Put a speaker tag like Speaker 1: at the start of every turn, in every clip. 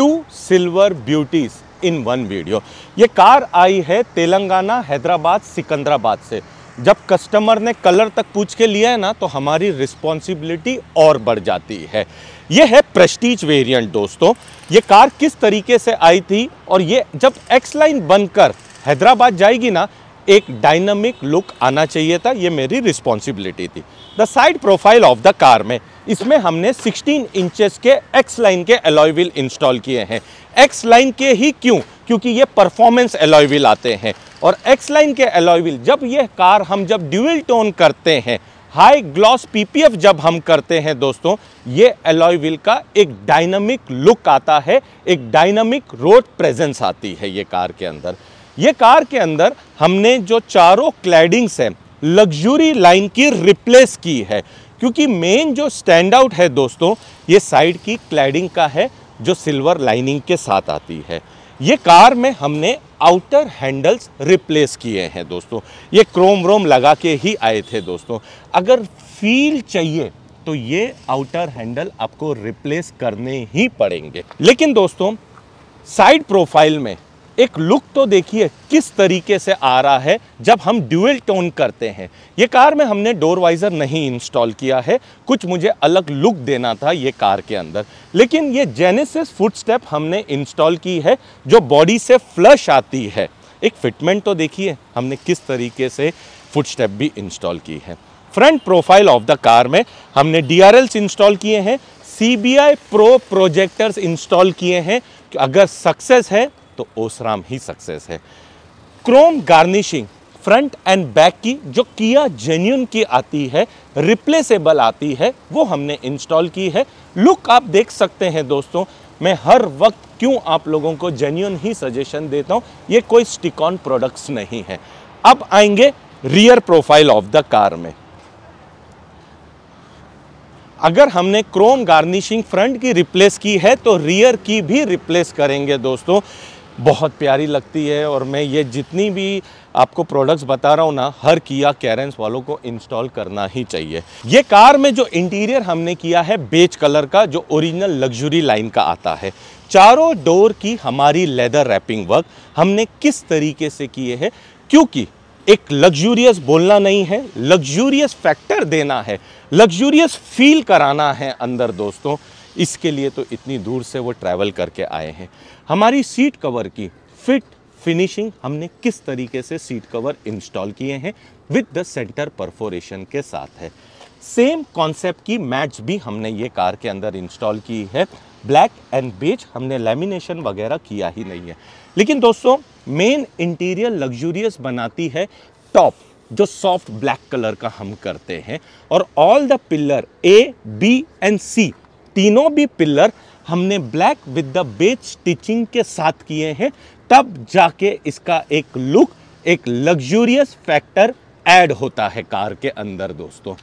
Speaker 1: Two silver beauties in one video. ये car आई है तेलंगाना, हैदराबाद, सिकंदराबाद से। जब कस्टमर ने कलर तक पूछ के लिया है ना तो हमारी रिस्पॉन्सिबिलिटी और बढ़ जाती है। ये है प्रेस्टीज वेरिएंट दोस्तों। ये कार किस तरीके से आई थी और ये जब एक्स लाइन बनकर हैदराबाद जाएगी ना एक डायनामिक लुक आना चाहिए था, ये मेरी रिस्पॉन्सिबिलिटी थी। The side profile of the car में, इसमें हमने 16 इंचेस के एक्स लाइन के एलॉय व्हील इंस्टॉल किए हैं। एक्स लाइन के ही क्यों? क्योंकि ये परफॉर्मेंस एलॉय व्हील आते हैं। और एक्स लाइन के एलॉय व्हील जब ये कार हम जब ड्यूअल टोन करते हैं हाई ग्लॉस पीपीएफ जब हम करते हैं दोस्तों, ये एलॉय व्हील का एक डायनामिक लुक आता है, एक डायनामिक रोड प्रेजेंस आती है ये कार के अंदर। ये कार के अंदर हमने जो चारों क्लैडिंग्स हैं लग्जरी लाइन की रिप्लेस की है। क्योंकि मेन जो स्टैंड आउट है दोस्तों, ये साइड की क्लैडिंग का है, जो सिल्वर लाइनिंग के साथ आती है। ये कार में हमने आउटर हैंडल्स रिप्लेस किए हैं दोस्तों। ये क्रोम व्रोम लगा के ही आए थे दोस्तों। अगर फील चाहिए तो ये आउटर हैंडल आपको रिप्लेस करने ही पड़ेंगे। लेकिन दोस्तों साइड प्रोफ़ाइल में एक लुक तो देखिए किस तरीके से आ रहा है जब हम ड्यूअल टोन करते हैं। ये कार में हमने डोर वाइजर नहीं इंस्टॉल किया है, कुछ मुझे अलग लुक देना था ये कार के अंदर। लेकिन ये जेनेसिस फुट स्टेप हमने इंस्टॉल की है, जो बॉडी से फ्लश आती है। एक फिटमेंट तो देखिए, हमने किस तरीके से फुट स्टेप भी इंस्टॉल की है। Front profile of the car में हमने डी इंस्टॉल किए हैं C B I pro projectors install किए हैं। अगर सक्सेस है तो ओसराम ही सक्सेस है। Chrome garnishing front and back की जो किया जेन्यून की आती है रिप्लेसेबल आती है, वो हमने इंस्टॉल की है। लुक आप देख सकते हैं दोस्तों, मैं हर वक्त क्यों आप लोगों को जेन्यून ही सजेशन देता हूँ, ये कोई स्टिक ऑन प्रोडक्ट्स नहीं है। अब आएँगे rear profile of the car में। अगर हमने क्रोम गार्निशिंग फ्रंट की रिप्लेस की है तो रियर की भी रिप्लेस करेंगे दोस्तों। बहुत प्यारी लगती है और मैं ये जितनी भी आपको प्रोडक्ट्स बता रहा हूँ ना, हर किया कैरेंस वालों को इंस्टॉल करना ही चाहिए। ये कार में जो इंटीरियर हमने किया है बेच कलर का, जो ओरिजिनल लग्जरी लाइन का आता है, चारों डोर की हमारी लेदर रैपिंग वर्क हमने किस तरीके से किए हैं, क्योंकि एक लग्जूरियस बोलना नहीं है लग्जूरियस फैक्टर देना है लग्जूरियस फील कराना है अंदर दोस्तों। इसके लिए तो इतनी दूर से वो ट्रैवल करके आए हैं। हमारी सीट कवर की फिट फिनिशिंग हमने किस तरीके से सीट कवर इंस्टॉल किए हैं विद द सेंटर परफोरेशन के साथ है। सेम कॉन्सेप्ट की मैट्स भी हमने ये कार के अंदर इंस्टॉल की है। ब्लैक एंड बेज हमने लेमिनेशन वगैरह किया ही नहीं है। लेकिन दोस्तों मेन इंटीरियर लग्जूरियस बनाती है टॉप जो सॉफ्ट ब्लैक कलर का हम करते हैं। और all the pillar A B and C तीनों भी पिलर हमने black with the beige stitching के साथ किए हैं, तब जाके इसका एक लुक एक लग्जूरियस फैक्टर ऐड होता है कार के अंदर दोस्तों।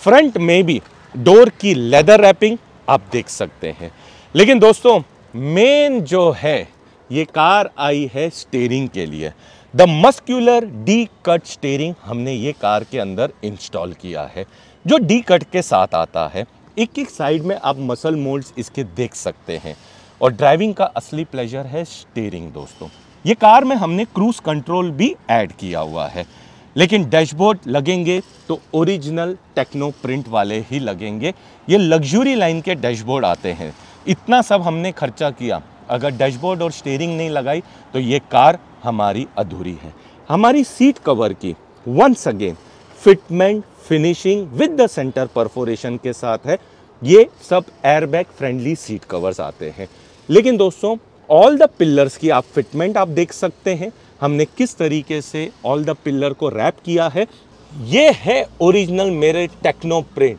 Speaker 1: फ्रंट में भी डोर की लेदर रैपिंग आप देख सकते हैं। लेकिन दोस्तों मेन जो है, ये कार आई है स्टेयरिंग के लिए। The muscular D cut steering हमने ये कार के अंदर इंस्टॉल किया है, जो डी कट के साथ आता है। एक एक साइड में आप मसल मोल्ड्स इसके देख सकते हैं। और ड्राइविंग का असली प्लेजर है स्टेयरिंग दोस्तों। ये कार में हमने क्रूज कंट्रोल भी ऐड किया हुआ है। लेकिन डैशबोर्ड लगेंगे तो ओरिजिनल टेक्नो प्रिंट वाले ही लगेंगे। ये लग्जरी लाइन के डैशबोर्ड आते हैं। इतना सब हमने खर्चा किया। अगर डैशबोर्ड और स्टेयरिंग नहीं लगाई तो ये कार हमारी अधूरी है। हमारी सीट कवर की once again fitment finishing with the centre perforation के साथ है। ये सब एयरबैग फ्रेंडली सीट कवर्स आते हैं। लेकिन दोस्तों ऑल द पिलर्स की आप फिटमेंट आप देख सकते हैं। हमने किस तरीके से ऑल द पिलर को रैप किया है। ये है ओरिजिनल मेरे टेक्नो प्रिंट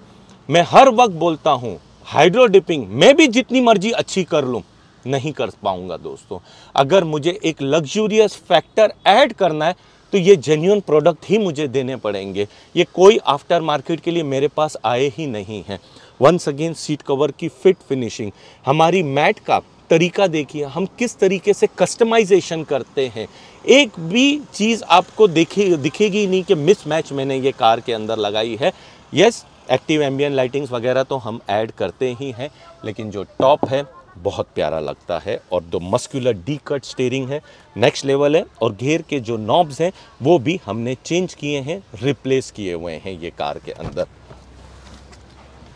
Speaker 1: मैं हर वक्त बोलता हूँ हाइड्रो डिपिंग मैं भी जितनी मर्ज़ी अच्छी कर लूँ, नहीं कर पाऊँगा दोस्तों। अगर मुझे एक लग्जूरियस फैक्टर ऐड करना है तो ये जेन्यून प्रोडक्ट ही मुझे देने पड़ेंगे। ये कोई आफ्टर मार्केट के लिए मेरे पास आए ही नहीं हैं। वंस अगेन सीट कवर की फिट फिनिशिंग हमारी मैट का तरीका देखिए, हम किस तरीके से कस्टमाइजेशन करते हैं। एक भी चीज़ आपको देखे, दिखेगी नहीं कि मिस मैच मैंने ये कार के अंदर लगाई है। यस एक्टिव एम्बियन लाइटिंग्स वगैरह तो हम ऐड करते ही हैं, लेकिन जो टॉप है बहुत प्यारा लगता है और जो मस्कुलर डी कट स्टेयरिंग है नेक्स्ट लेवल है और घेर के जो नॉब्स हैं, वो भी हमने चेंज किए हैं रिप्लेस किए हुए हैं ये कार के अंदर।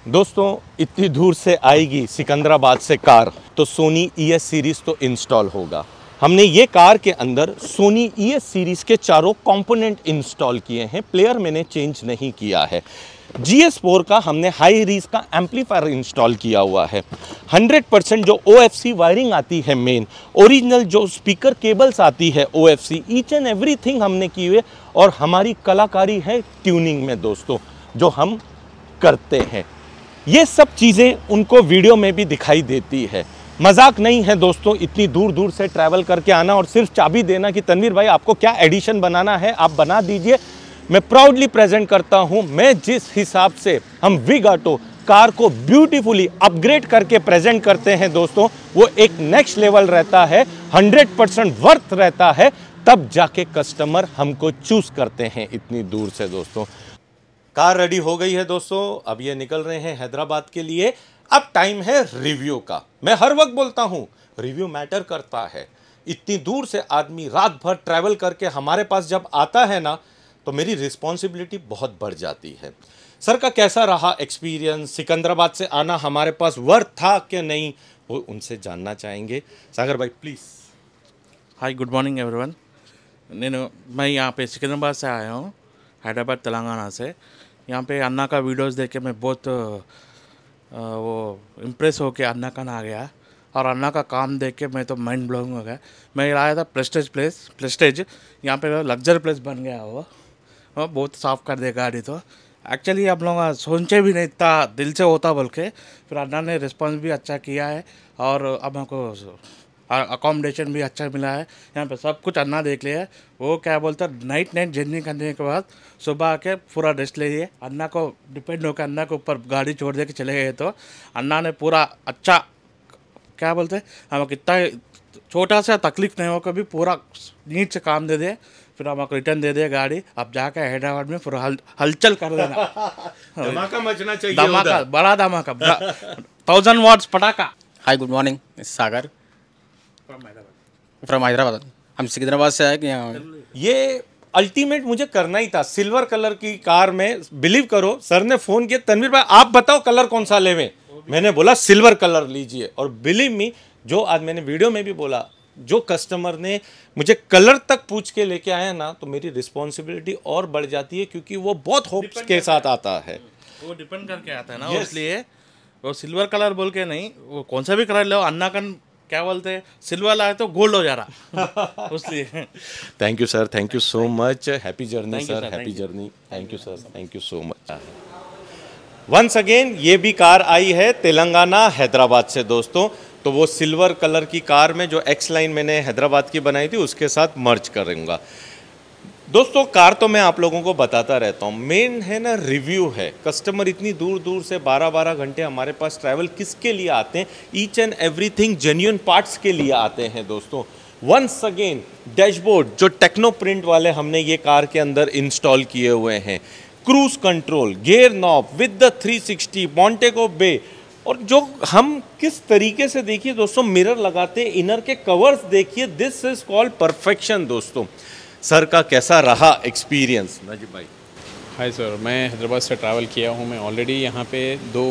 Speaker 1: दोस्तों, इतनी दूर से आएगी सिकंदराबाद से कार तो सोनी ई सीरीज़ तो इंस्टॉल होगा। हमने ये कार के अंदर सोनी ई एस सीरीज़ के चारों कंपोनेंट इंस्टॉल किए हैं। प्लेयर मैंने चेंज नहीं किया है। जी एस फोर का हमने हाई रीज का एम्पलीफायर इंस्टॉल किया हुआ है। 100 परसेंट जो ओ एफ़ सी वायरिंग आती है मेन ओरिजिनल जो स्पीकर केबल्स आती है O F C each and everything हमने की हुई और हमारी कलाकारी है ट्यूनिंग में दोस्तों, जो हम करते हैं। ये सब चीज़ें उनको वीडियो में भी दिखाई देती है। मज़ाक नहीं है दोस्तों, इतनी दूर दूर से ट्रैवल करके आना और सिर्फ़ चाबी देना कि तनवीर भाई, आपको क्या एडिशन बनाना है, आप बना दीजिए। मैं प्राउडली प्रेजेंट करता हूँ, मैं जिस हिसाब से हम विग ऑटो कार को ब्यूटीफुली अपग्रेड करके प्रेजेंट करते हैं दोस्तों, वो एक नेक्स्ट लेवल रहता है 100 परसेंट वर्थ रहता है, तब जाके कस्टमर हमको चूज़ करते हैं इतनी दूर से दोस्तों। कार रेडी हो गई है दोस्तों, अब ये निकल रहे हैं हैदराबाद के लिए। अब टाइम है रिव्यू का। मैं हर वक्त बोलता हूँ रिव्यू मैटर करता है। इतनी दूर से आदमी रात भर ट्रैवल करके हमारे पास जब आता है ना तो मेरी रिस्पॉन्सिबिलिटी बहुत बढ़ जाती है। सर का कैसा रहा एक्सपीरियंस सिकंदराबाद से आना हमारे पास वर्थ था कि नहीं? वो उनसे जानना चाहेंगे। सागर भाई please
Speaker 2: hi good morning everyone నేను मैं यहाँ पे सिकंदराबाद से आया हूँ, हैदराबाद, तेलंगाना से। यहाँ पे अन्ना का वीडियोस देख के मैं बहुत वो इम्प्रेस होके अन्ना का ना आ गया। और अन्ना का काम देख के मैं तो माइंड ब्लोइंग हो गया। मैं आया था प्रेस्टेज प्लेस प्रेस्टेज यहाँ पे लग्जर प्लेस बन गया वो। बहुत साफ़ कर दिया गाड़ी तो। एक्चुअली हम लोग सोचे भी नहीं, इतना दिल से होता बोल के फिर अन्ना ने रिस्पॉन्स भी अच्छा किया है और अब हमको अकोमोडेशन भी अच्छा मिला है। यहाँ पे सब कुछ अन्ना देख लिया है। वो क्या बोलते हैं नाइट नाइट जर्नी करने के बाद सुबह आके पूरा रेस्ट ले लिए। अन्ना को डिपेंड होकर अन्ना के ऊपर गाड़ी छोड़ दे के चले गए तो। अन्ना ने पूरा अच्छा क्या बोलते हैं हमें कितना छोटा सा तकलीफ़ नहीं हो कभी पूरा नीट से काम दे दे फिर हमको रिटर्न दे दे गाड़ी अब जाके हैदराबाद में पूरा हल हलचल कर देना।
Speaker 1: धमाका मचना चाहिए
Speaker 2: धमाका बड़ा धमाका थाउज़ेंड वाट्स पटाखा।
Speaker 3: Hi good morning Sagar from Hyderabad हम सिकंदराबाद से आए कि यहाँ
Speaker 1: ये अल्टीमेट मुझे करना ही था। सिल्वर कलर की कार में बिलीव करो सर ने फ़ोन किया तनवीर भाई आप बताओ कलर कौन सा लेवे? मैंने बोला सिल्वर कलर लीजिए। और बिलीव मी जो आज मैंने वीडियो में भी बोला जो कस्टमर ने मुझे कलर तक पूछ के लेके आया ना तो मेरी रिस्पॉन्सिबिलिटी और बढ़ जाती है क्योंकि वो बहुत होप्स के साथ आता है।
Speaker 2: वो डिपेंड करके आता है ना
Speaker 1: Yes.
Speaker 2: इसलिए वो सिल्वर कलर बोल के नहीं वो कौन सा भी कलर लो अन्ना कन क्या बोलते हैं सिल्वर लाए तो गोल्ड हो जा रहा। इसलिए
Speaker 1: thank you sir thank you so much happy journey sir. Happy journey thank you sir thank you so much once again ये भी कार आई है तेलंगाना, हैदराबाद से दोस्तों। तो वो सिल्वर कलर की कार में जो एक्स लाइन मैंने हैदराबाद की बनाई थी, उसके साथ मर्ज करूँगा। दोस्तों, कार तो मैं आप लोगों को बताता रहता हूँ। मेन है ना रिव्यू है। कस्टमर इतनी दूर दूर से 12-12 घंटे हमारे पास ट्रैवल किसके लिए आते हैं? Each and everything genuine parts के लिए आते हैं दोस्तों। वंस अगेन डैशबोर्ड जो टेक्नो प्रिंट वाले हमने ये कार के अंदर इंस्टॉल किए हुए हैं। Cruise control, gear knob with the 360 Montego Bay और जो हम किस तरीके से देखिए दोस्तों मिरर लगाते हैं इनर के कवर्स देखिए दिस इज़ कॉल्ड परफेक्शन दोस्तों। सर का कैसा रहा एक्सपीरियंस नजीब भाई।
Speaker 4: हाय सर मैं हैदराबाद से ट्रैवल किया हूँ। मैं ऑलरेडी यहाँ पे दो,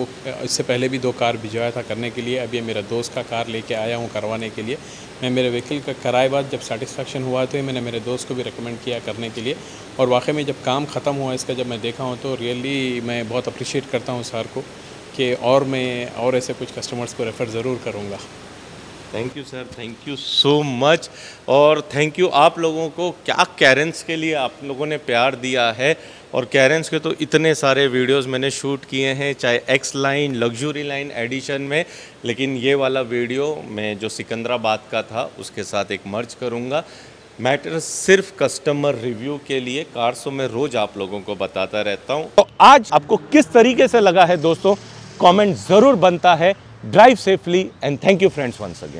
Speaker 4: इससे पहले भी दो कार भिजवाया था करने के लिए। अभी मेरा दोस्त का कार लेके आया हूँ करवाने के लिए। मैं मेरे व्हीकल का कराए बाद जब सेटिस्फेक्शन हुआ तो मैंने मेरे दोस्त को भी रिकमेंड किया करने के लिए। और वाकई में जब काम ख़त्म हुआ इसका, जब मैं देखा हूँ तो रियली मैं बहुत अप्रिशिएट करता हूँ सर को कि और मैं और ऐसे कुछ कस्टमर्स को रेफ़र ज़रूर करूँगा।
Speaker 1: Thank you sir thank you so much और थैंक यू आप लोगों को। क्या कैरेंस के लिए आप लोगों ने प्यार दिया है? और कैरेंस के तो इतने सारे वीडियोस मैंने शूट किए हैं, चाहे X line luxury line edition में, लेकिन ये वाला वीडियो मैं जो सिकंदराबाद का था, उसके साथ एक मर्ज करूँगा। मैटर सिर्फ़ कस्टमर रिव्यू के लिए कार्सो में रोज़ आप लोगों को बताता रहता हूँ। तो आज आपको किस तरीके से लगा है दोस्तों? कमेंट ज़रूर बनता है। Drive safely and thank you friends once again